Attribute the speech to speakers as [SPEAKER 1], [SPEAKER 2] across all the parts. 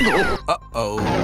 [SPEAKER 1] Uh-oh.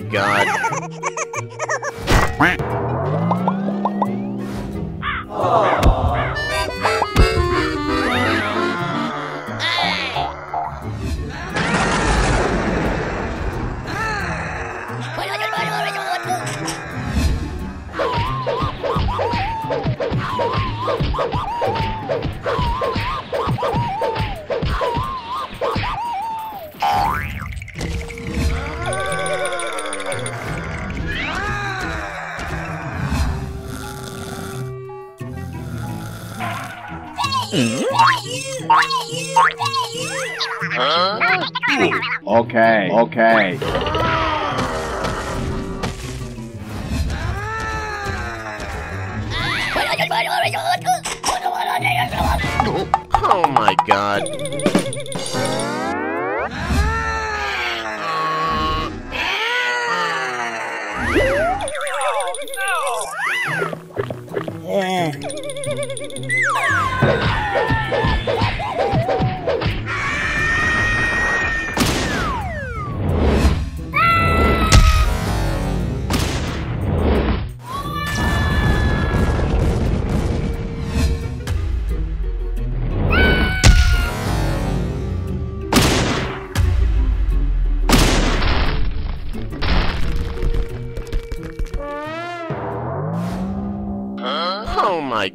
[SPEAKER 1] My god.
[SPEAKER 2] Okay, okay.
[SPEAKER 1] Oh my god. Huh?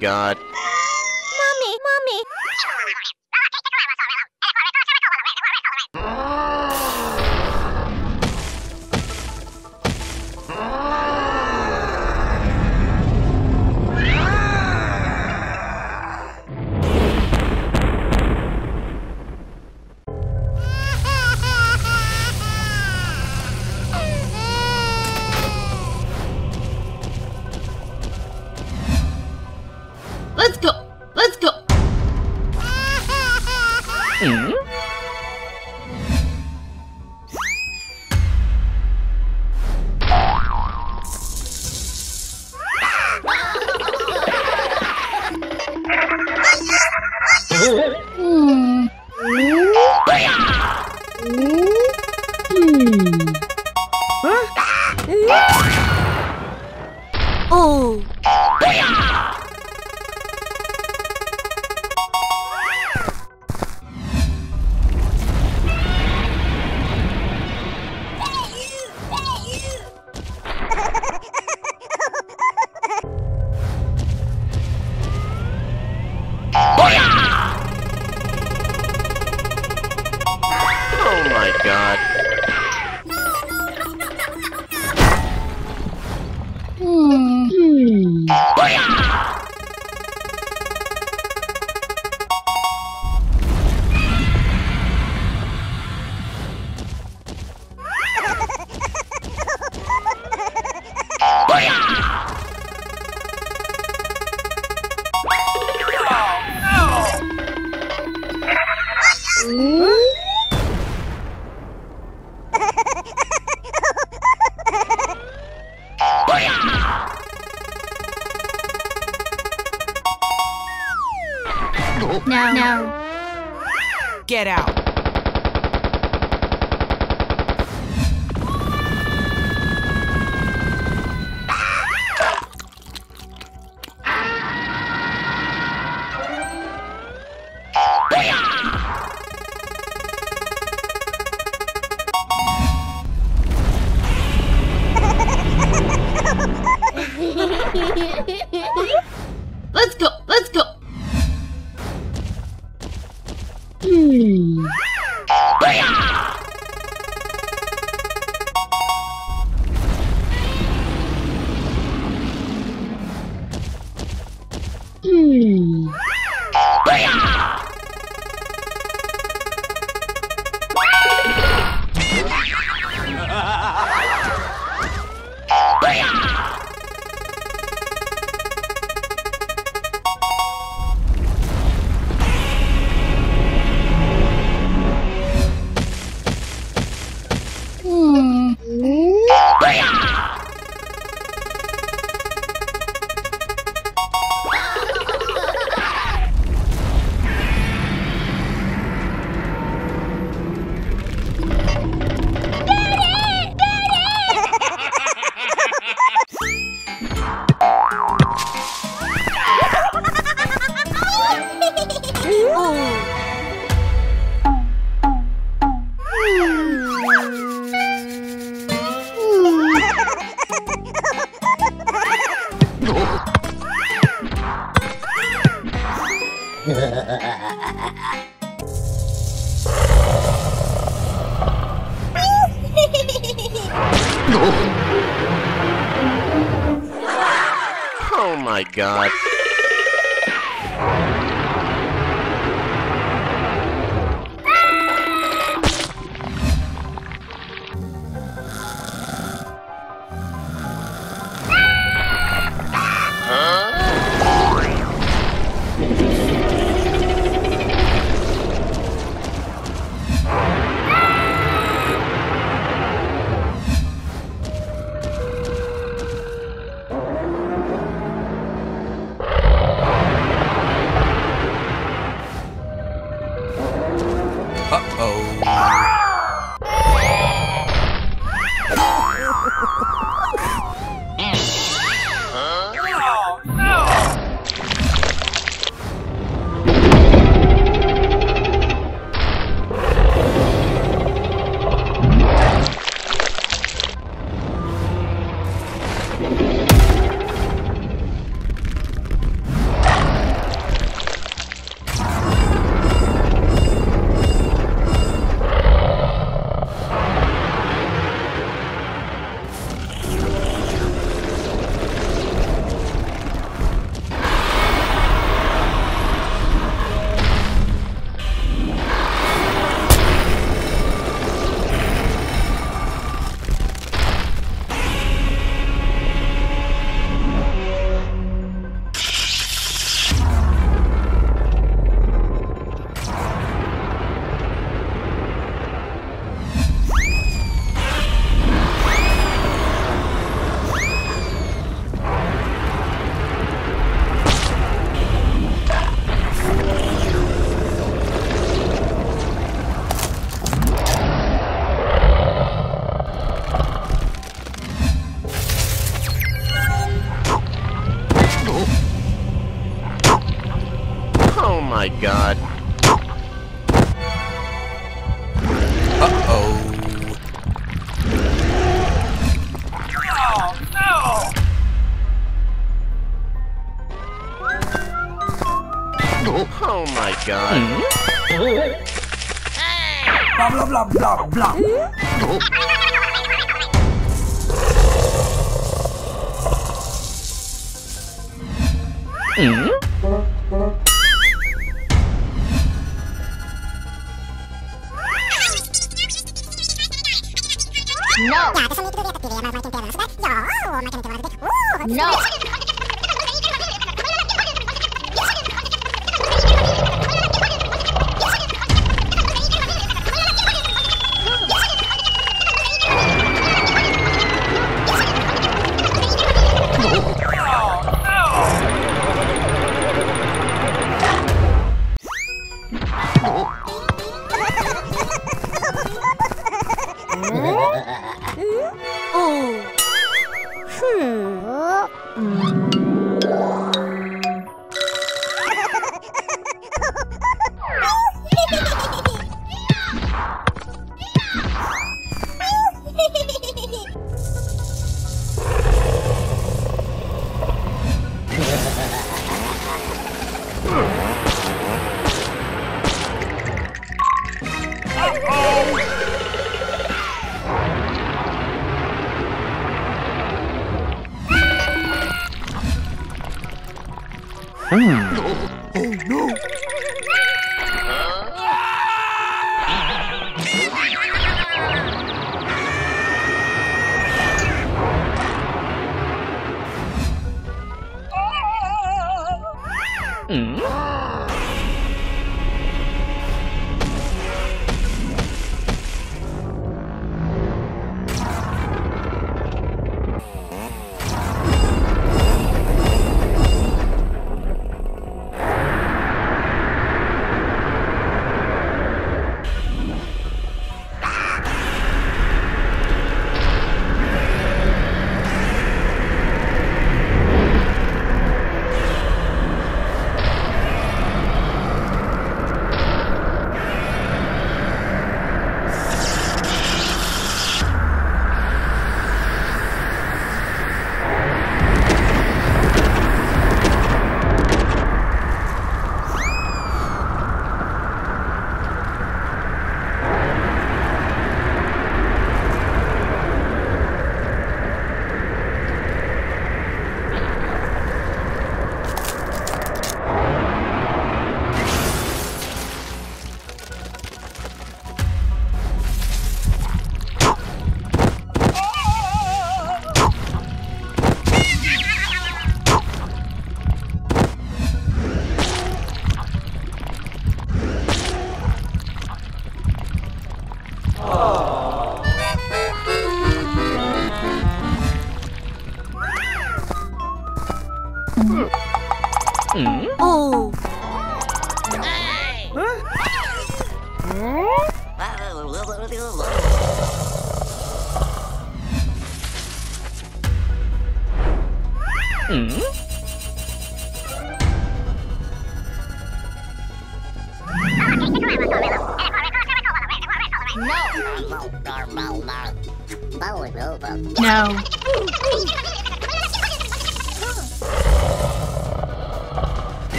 [SPEAKER 1] Oh
[SPEAKER 3] Hmm. Oh
[SPEAKER 1] my god.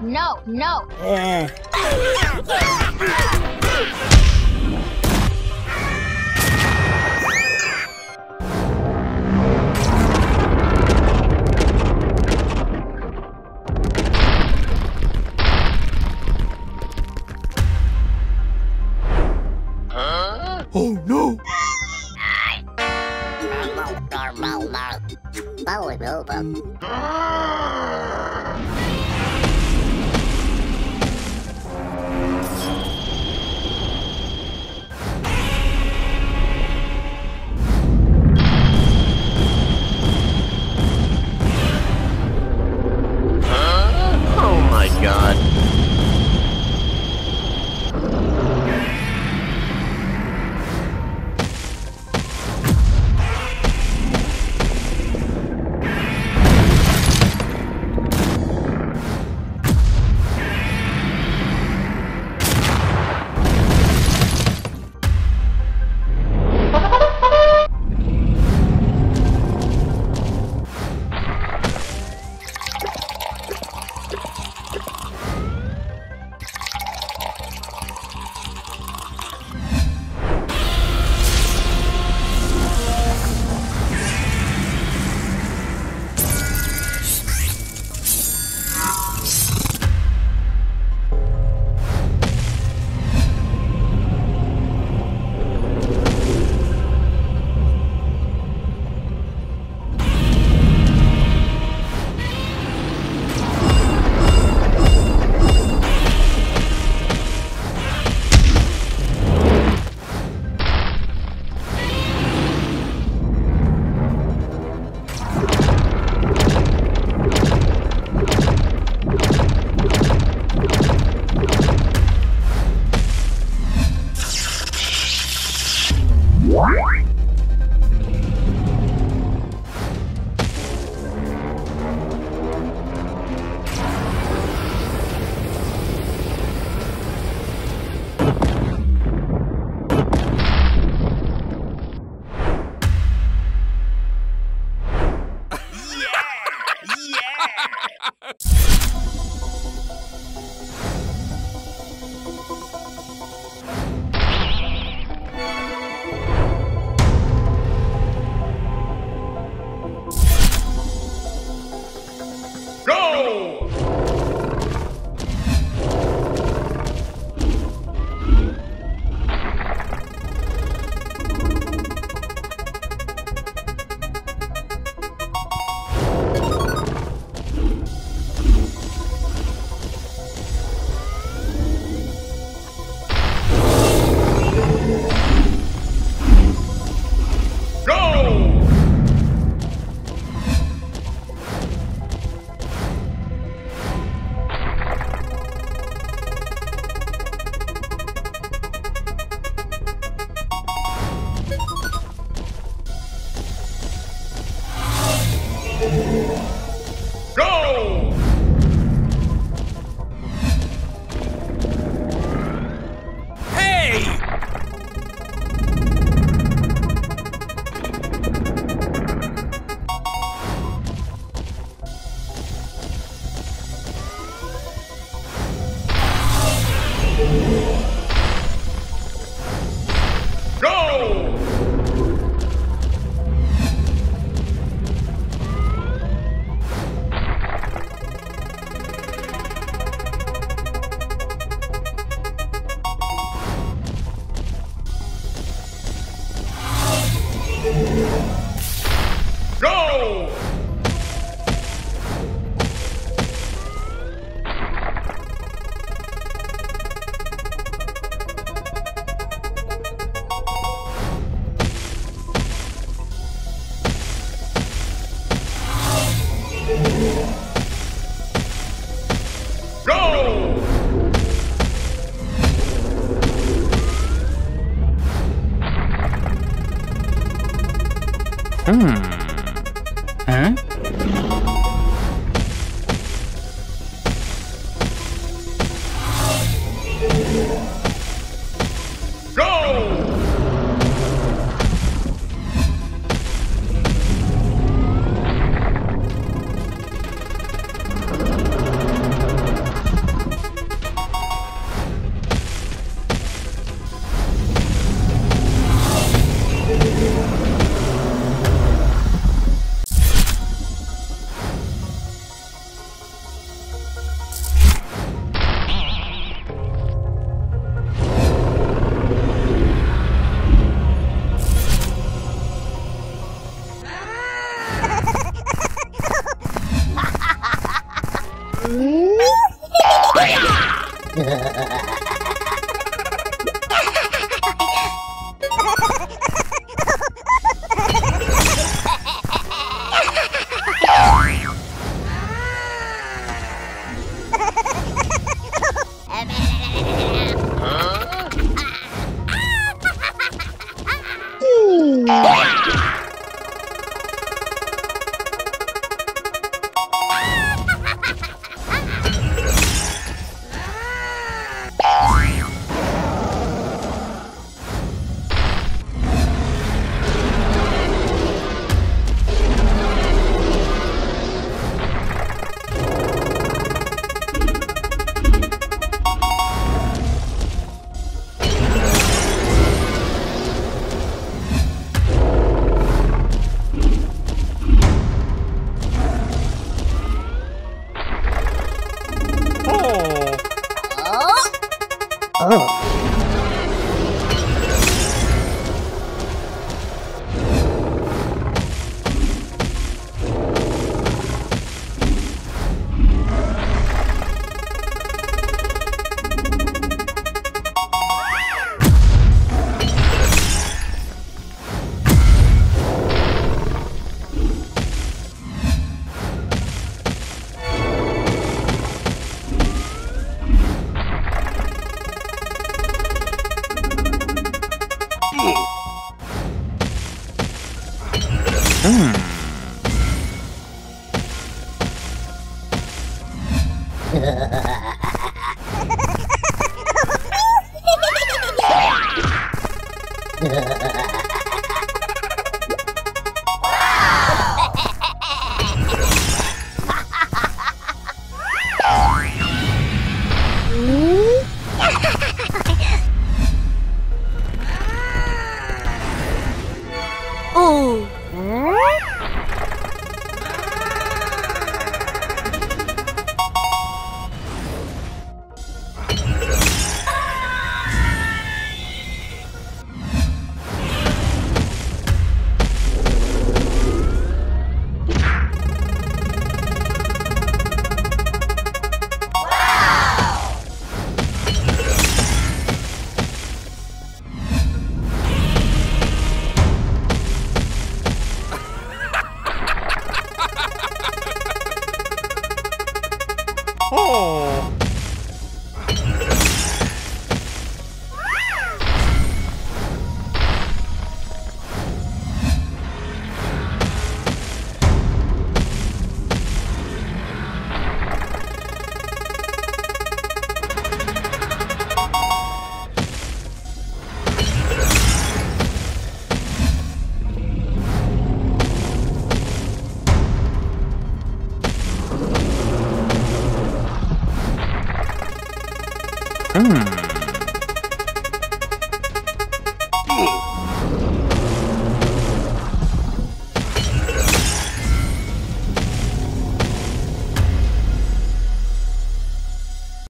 [SPEAKER 4] No, no.
[SPEAKER 1] Uh. god.